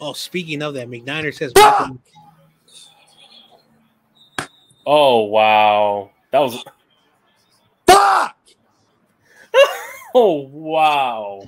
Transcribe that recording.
Oh, speaking of that, McNiner says. Ah! Oh wow, that was. Fuck! oh wow.